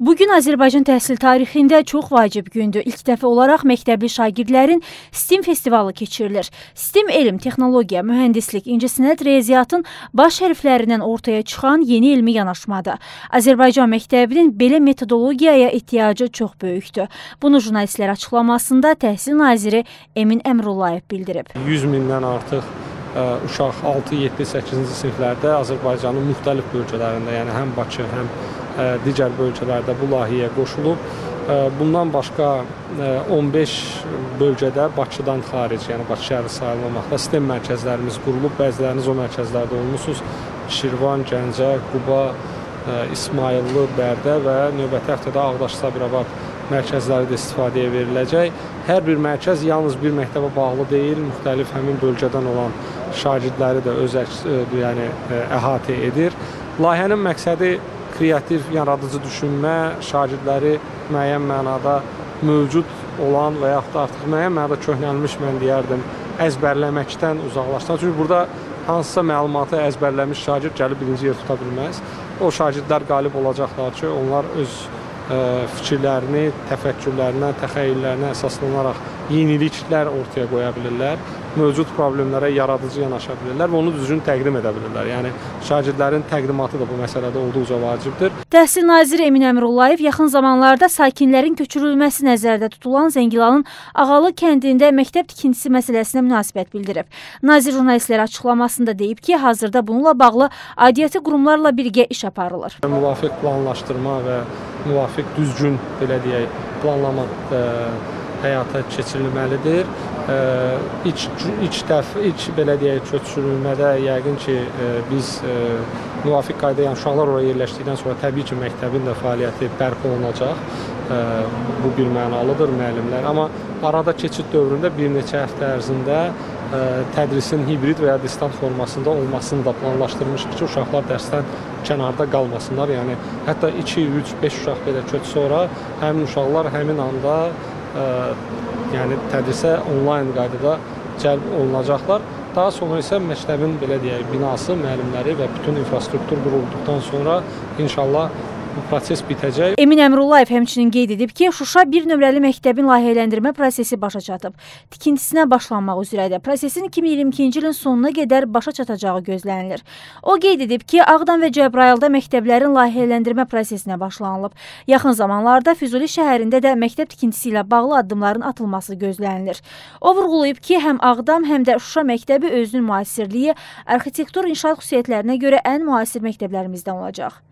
Bu gün Azərbaycan təhsil tarixində çox vacib gündür. İlk dəfə olaraq məktəbli şagirdlərin STEM festivalı keçirilir. STEM elm, texnologiya, mühəndislik, incəsənət, riyaziyyatın baş hərflərindən ortaya çıxan yeni elmi yanaşmadır. Azərbaycan məktəbinin belə metodologiyaya ehtiyacı çox böyükdür. Bunu jurnalistlər açıqlamasında Təhsil naziri Emin Əmrullayev bildirib. 100 mindən artıq uşaq 6, 7, 8-ci siniflərdə Azərbaycanın müxtəlif bölgələrində, yəni həm Bakı, həm digər bölgələrdə bu layihəyə qoşulub. Bundan başqa 15 bölgədə Bakıdan xaric, yəni Bakı şəhəri sayılmamaqla sistem mərkəzlərimiz qurulub. Bəziləriniz o mərkəzlərdə olmusunuz. Şirvan, Gəncə, Quba, İsmayıllı, Bərdə və növbəti həftədə Ağdaş, Sabirabad mərkəzləri də istifadəyə veriləcək. Hər bir mərkəz yalnız bir məktəbə bağlı deyil, müxtəlif həmin bölgədən olan şagirdləri də öz yəni əhatə edir. Layihənin məqsədi kreativ, yaradıcı düşünmə, şagirdləri müəyyən mənada mövcud olan və yaxud da artıq müəyyən mənada köhnəlmiş mən deyərdim, əzbərləməkdən uzaqlaşdıran. Çünki burada hansısa məlumatı əzbərləmiş şagird gəlib birinci yer tuta bilməz. O şagirdlər qalib olacaqlar ki, onlar öz ə, fikirlərini, təfəkkürlərinə, təxəyyüllərinə əsaslanaraq yeniliklər ortaya qoya bilirlər mövcud problemlərə yaradıcı yanaşa bilirlər və onu düzgün təqdim edə bilirlər. Yəni şagirdlərin təqdimatı da bu məsələdə olduqca vacibdir. Təhsil naziri Emin Əmrullayev yaxın zamanlarda sakinlərin köçürülməsi nəzərdə tutulan Zəngilanın Ağalı kəndində məktəb tikintisi məsələsinə münasibət bildirib. Nazir jurnalistlərə açıqlamasında deyib ki, hazırda bununla bağlı aidiyyəti qurumlarla birgə iş aparılır. Müvafiq planlaşdırma və müvafiq düzgün belə deyək, planlama ə, həyata keçirilməlidir. İlk ilk dəf ilk belə deyək köçürülmədə yəqin ki biz müvafiq qaydaya yəni uşaqlar ora yerləşdikdən sonra təbii ki məktəbin də fəaliyyəti bərpa olunacaq. Bu bir mənalıdır müəllimlər, amma arada keçid dövründə bir neçə həftə ərzində tədrisin hibrid və ya distant formasında olmasını da planlaşdırmışıq ki, uşaqlar dərsdən kənarda qalmasınlar. Yəni hətta 2, 3, 5 uşaq belə köçsə sonra həmin uşaqlar həmin anda yəni tədrisə onlayn qaydada cəlb olunacaqlar. Daha sonra isə məktəbin belə deyək, binası, müəllimləri və bütün infrastruktur qurulduqdan sonra inşallah bu proses bitəcək. Emin Əmrullayev həmçinin qeyd edib ki, Şuşa bir nömrəli məktəbin layihələndirmə prosesi başa çatıb. Tikintisinə başlanmaq üzrədir. Prosesin 2022-ci ilin sonuna qədər başa çatacağı gözlənilir. O qeyd edib ki, Ağdam və Cəbrayılda məktəblərin layihələndirmə prosesinə başlanılıb. Yaxın zamanlarda Füzuli şəhərində də məktəb tikintisi ilə bağlı addımların atılması gözlənilir. O vurğulayıb ki, həm Ağdam, həm də Şuşa məktəbi özünün müasirliyi, arxitektur inşaat xüsusiyyətlərinə görə ən müasir məktəblərimizdən olacaq.